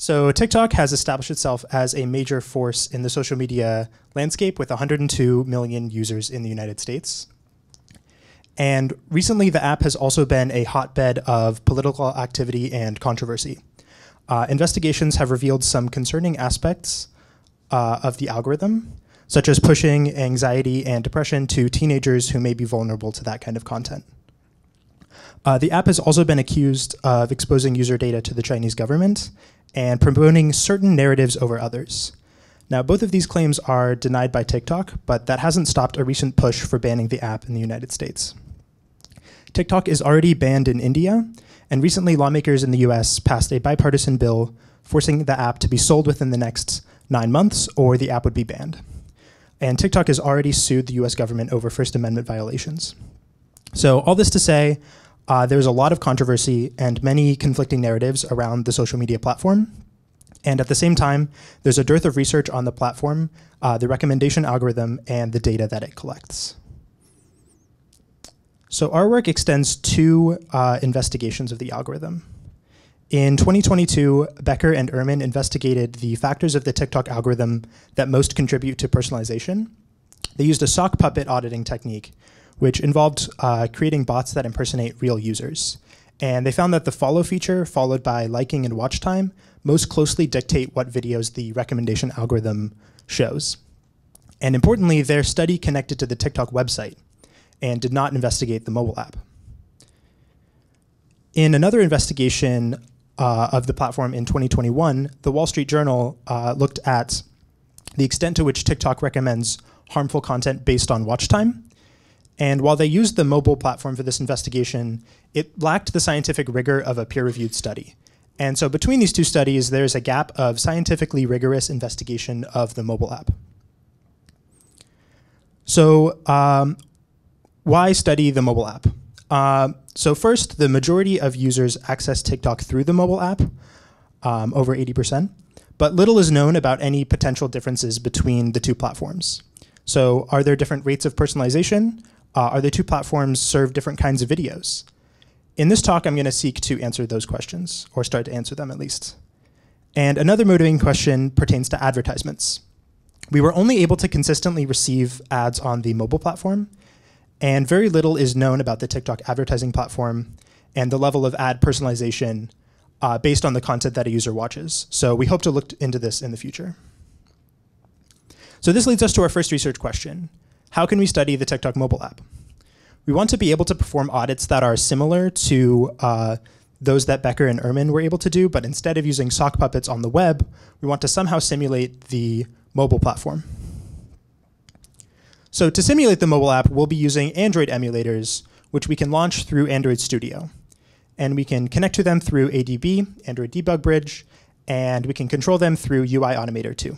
So TikTok has established itself as a major force in the social media landscape with 102 million users in the United States. And recently, the app has also been a hotbed of political activity and controversy. Uh, investigations have revealed some concerning aspects uh, of the algorithm, such as pushing anxiety and depression to teenagers who may be vulnerable to that kind of content. Uh, the app has also been accused of exposing user data to the Chinese government and promoting certain narratives over others. Now, both of these claims are denied by TikTok, but that hasn't stopped a recent push for banning the app in the United States. TikTok is already banned in India, and recently lawmakers in the US passed a bipartisan bill forcing the app to be sold within the next nine months or the app would be banned. And TikTok has already sued the US government over First Amendment violations. So, all this to say, uh, there's a lot of controversy and many conflicting narratives around the social media platform. And at the same time, there's a dearth of research on the platform, uh, the recommendation algorithm, and the data that it collects. So our work extends two uh, investigations of the algorithm. In 2022, Boeker and Urman investigated the factors of the TikTok algorithm that most contribute to personalization. They used a sock puppet auditing technique, which involved uh, creating bots that impersonate real users. And they found that the follow feature, followed by liking and watch time, most closely dictate what videos the recommendation algorithm shows. And importantly, their study connected to the TikTok website, and did not investigate the mobile app. In another investigation uh, of the platform in 2021, the Wall Street Journal uh, looked at the extent to which TikTok recommends harmful content based on watch time. And while they used the mobile platform for this investigation, it lacked the scientific rigor of a peer reviewed study. And so between these two studies, there's a gap of scientifically rigorous investigation of the mobile app. So um, why study the mobile app? Uh, so first, the majority of users access TikTok through the mobile app, um, over 80%, but little is known about any potential differences between the two platforms. So are there different rates of personalization? Uh, are the two platforms serve different kinds of videos? In this talk, I'm going to seek to answer those questions, or start to answer them at least. And another motivating question pertains to advertisements. We were only able to consistently receive ads on the mobile platform, and very little is known about the TikTok advertising platform and the level of ad personalization uh, based on the content that a user watches. So we hope to look into this in the future. So this leads us to our first research question. How can we study the TikTok mobile app? We want to be able to perform audits that are similar to uh, those that Boeker and Urman were able to do, but instead of using sock puppets on the web, we want to somehow simulate the mobile platform. So to simulate the mobile app, we'll be using Android emulators, which we can launch through Android Studio. And we can connect to them through ADB, Android Debug Bridge, and we can control them through UI Automator 2.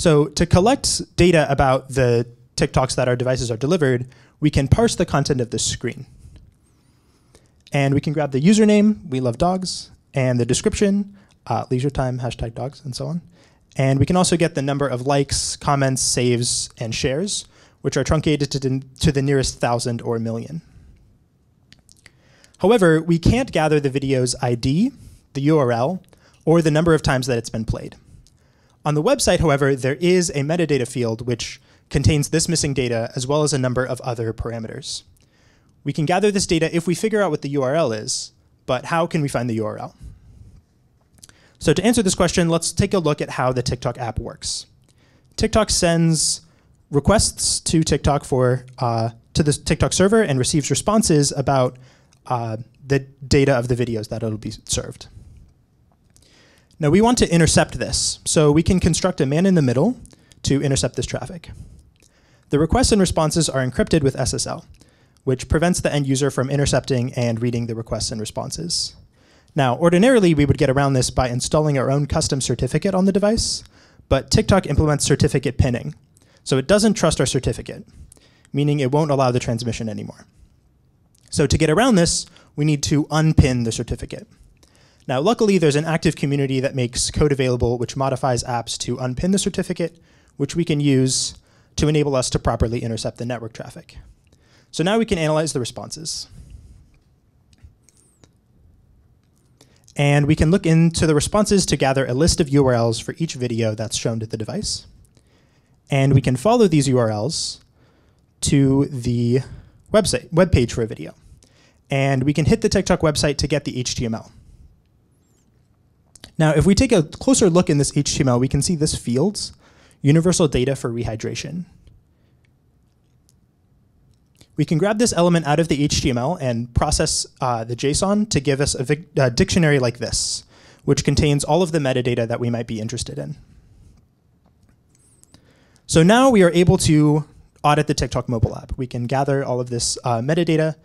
So to collect data about the TikToks that our devices are delivered, we can parse the content of the screen. And we can grab the username, we love dogs, and the description, uh, leisure time, hashtag dogs, and so on. And we can also get the number of likes, comments, saves, and shares, which are truncated to, to the nearest thousand or million. However, we can't gather the video's ID, the URL, or the number of times that it's been played. On the website, however, there is a metadata field which contains this missing data as well as a number of other parameters. We can gather this data if we figure out what the URL is, but how can we find the URL? So to answer this question, let's take a look at how the TikTok app works. TikTok sends requests to TikTok for uh, to the TikTok server and receives responses about uh, the data of the videos that it'll be served. Now we want to intercept this, so we can construct a man in the middle to intercept this traffic. The requests and responses are encrypted with SSL, which prevents the end user from intercepting and reading the requests and responses. Now, ordinarily, we would get around this by installing our own custom certificate on the device, but TikTok implements certificate pinning. So it doesn't trust our certificate, meaning it won't allow the transmission anymore. So to get around this, we need to unpin the certificate. Now, luckily, there's an active community that makes code available which modifies apps to unpin the certificate, which we can use to enable us to properly intercept the network traffic. So now we can analyze the responses. And we can look into the responses to gather a list of URLs for each video that's shown to the device. And we can follow these URLs to the website, web page for a video. And we can hit the TikTok website to get the HTML. Now, if we take a closer look in this HTML, we can see this fields, universal data for rehydration. We can grab this element out of the HTML and process uh, the JSON to give us a, a dictionary like this, which contains all of the metadata that we might be interested in. So now we are able to audit the TikTok mobile app. We can gather all of this uh, metadata,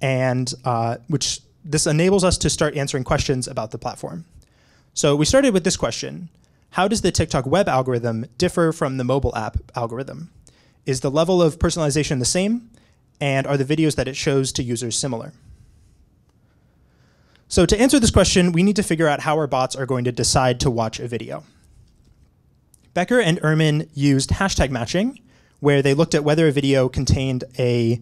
and uh, which this enables us to start answering questions about the platform. So we started with this question: How does the TikTok web algorithm differ from the mobile app algorithm? Is the level of personalization the same? and are the videos that it shows to users similar? So to answer this question, we need to figure out how our bots are going to decide to watch a video. Boeker and Urman used hashtag matching, where they looked at whether a video contained a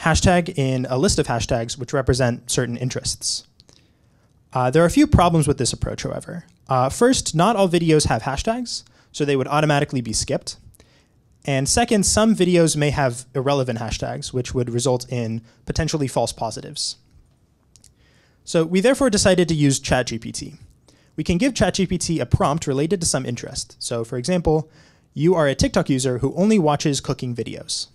hashtag in a list of hashtags which represent certain interests. Uh, there are a few problems with this approach, however. Uh, first, not all videos have hashtags, so they would automatically be skipped. And second, some videos may have irrelevant hashtags, which would result in potentially false positives. So we therefore decided to use ChatGPT. We can give ChatGPT a prompt related to some interest. So for example, you are a TikTok user who only watches cooking videos.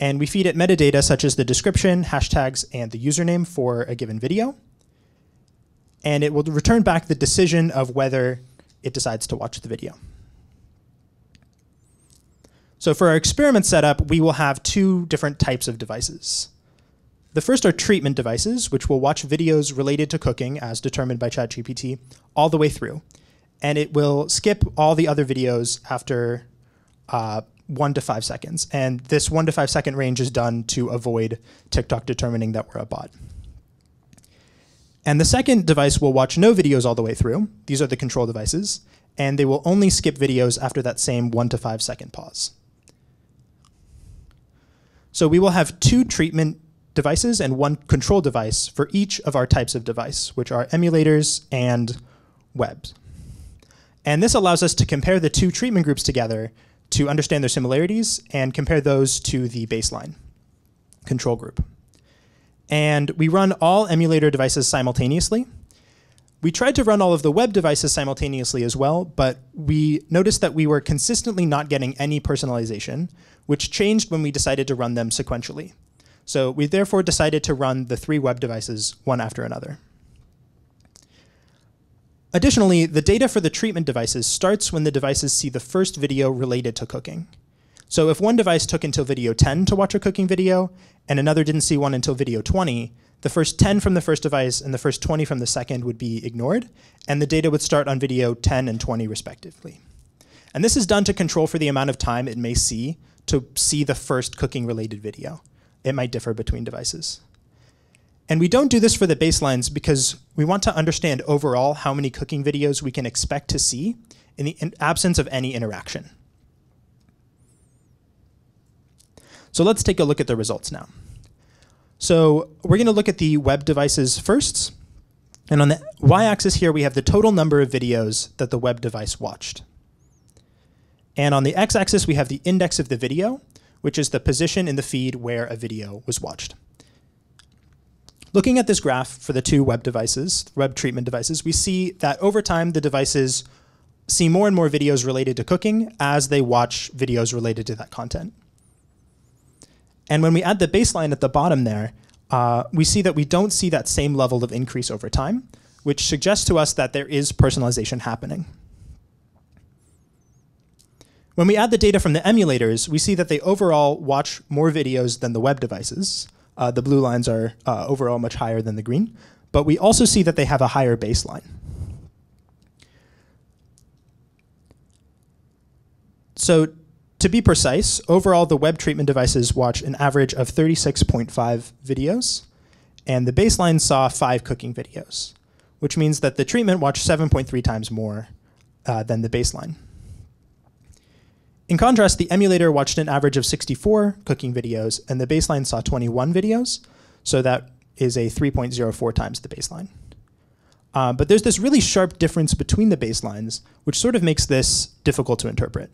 And we feed it metadata such as the description, hashtags, and the username for a given video. And it will return back the decision of whether it decides to watch the video. So for our experiment setup, we will have two different types of devices. The first are treatment devices, which will watch videos related to cooking as determined by ChatGPT all the way through. And it will skip all the other videos after uh, one to five seconds. And this one to five second range is done to avoid TikTok determining that we're a bot. And the second device will watch no videos all the way through. These are the control devices. And they will only skip videos after that same one to five second pause. So we will have two treatment devices and one control device for each of our types of device, which are emulators and webs. And this allows us to compare the two treatment groups together to understand their similarities and compare those to the baseline control group. And we run all emulator devices simultaneously. We tried to run all of the web devices simultaneously as well, but we noticed that we were consistently not getting any personalization, which changed when we decided to run them sequentially. So we therefore decided to run the three web devices one after another. Additionally, the data for the treatment devices starts when the devices see the first video related to cooking. So if one device took until video 10 to watch a cooking video, and another didn't see one until video 20, the first 10 from the first device and the first 20 from the second would be ignored, and the data would start on video 10 and 20 respectively. And this is done to control for the amount of time it may see to see the first cooking related video. It might differ between devices. And we don't do this for the baselines because we want to understand overall how many cooking videos we can expect to see in the absence of any interaction. So let's take a look at the results now. So we're going to look at the web devices first. And on the y-axis here, we have the total number of videos that the web device watched. And on the x-axis, we have the index of the video, which is the position in the feed where a video was watched. Looking at this graph for the two web devices, web treatment devices, we see that over time the devices see more and more videos related to cooking as they watch videos related to that content. And when we add the baseline at the bottom there, uh, we see that we don't see that same level of increase over time, which suggests to us that there is personalization happening. When we add the data from the emulators, we see that they overall watch more videos than the web devices. Uh, the blue lines are uh, overall much higher than the green, but we also see that they have a higher baseline. So to be precise, overall the web treatment devices watch an average of 36.5 videos, and the baseline saw five cooking videos, which means that the treatment watched 7.3 times more uh, than the baseline. In contrast, the emulator watched an average of 64 cooking videos, and the baseline saw 21 videos, so that is a 3.04 times the baseline. Uh, but there's this really sharp difference between the baselines, which sort of makes this difficult to interpret.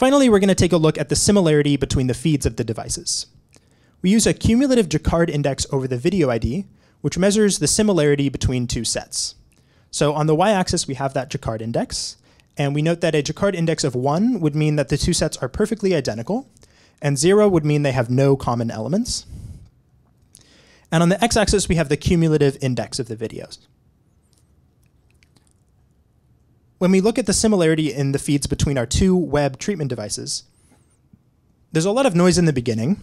Finally, we're going to take a look at the similarity between the feeds of the devices. We use a cumulative Jaccard index over the video ID, which measures the similarity between two sets. So on the y-axis, we have that Jaccard index, and we note that a Jaccard index of 1 would mean that the two sets are perfectly identical, and 0 would mean they have no common elements. And on the x-axis, we have the cumulative index of the videos. When we look at the similarity in the feeds between our two web treatment devices, there's a lot of noise in the beginning,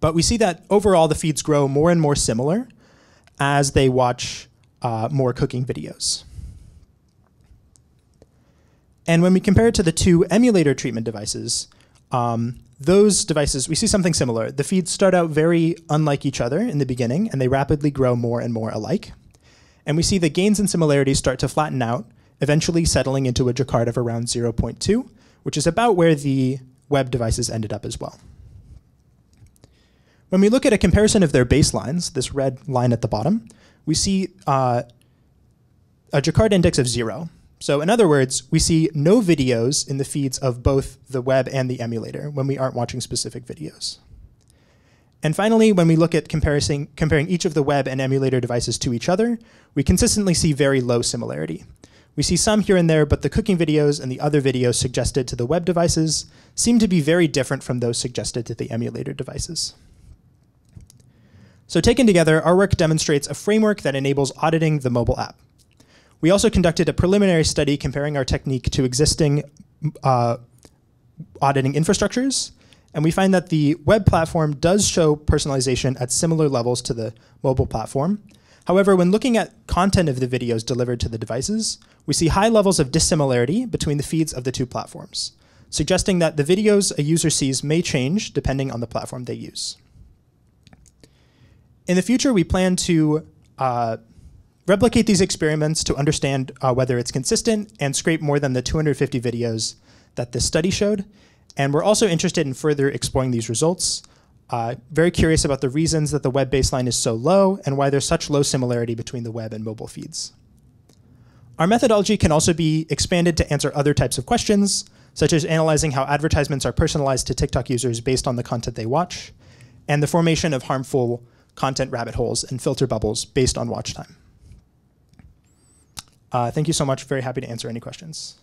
but we see that overall the feeds grow more and more similar as they watch uh, more cooking videos. And when we compare it to the two emulator treatment devices, um, those devices, we see something similar. The feeds start out very unlike each other in the beginning, and they rapidly grow more and more alike. And we see the gains and similarities start to flatten out, eventually settling into a Jaccard of around 0.2, which is about where the web devices ended up as well. When we look at a comparison of their baselines, this red line at the bottom, we see uh, a Jaccard index of zero. So in other words, we see no videos in the feeds of both the web and the emulator when we aren't watching specific videos. And finally, when we look at comparing each of the web and emulator devices to each other, we consistently see very low similarity. We see some here and there, but the cooking videos and the other videos suggested to the web devices seem to be very different from those suggested to the emulator devices. So taken together, our work demonstrates a framework that enables auditing the mobile app. We also conducted a preliminary study comparing our technique to existing uh, auditing infrastructures, and we find that the web platform does show personalization at similar levels to the mobile platform. However, when looking at content of the videos delivered to the devices, we see high levels of dissimilarity between the feeds of the two platforms, suggesting that the videos a user sees may change depending on the platform they use. In the future, we plan to uh, replicate these experiments to understand uh, whether it's consistent and scrape more than the 250 videos that this study showed. And we're also interested in further exploring these results. Uh, very curious about the reasons that the web baseline is so low and why there's such low similarity between the web and mobile feeds. Our methodology can also be expanded to answer other types of questions, such as analyzing how advertisements are personalized to TikTok users based on the content they watch, and the formation of harmful content rabbit holes and filter bubbles based on watch time. Uh, thank you so much. Very happy to answer any questions.